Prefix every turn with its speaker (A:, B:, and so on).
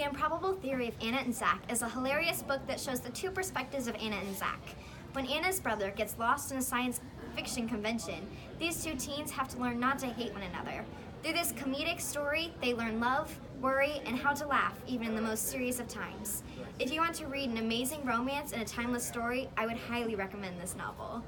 A: The Improbable Theory of Anna and Zak is a hilarious book that shows the two perspectives of Anna and Zak. When Anna's brother gets lost in a science fiction convention, these two teens have to learn not to hate one another. Through this comedic story, they learn love, worry, and how to laugh even in the most serious of times. If you want to read an amazing romance and a timeless story, I would highly recommend this novel.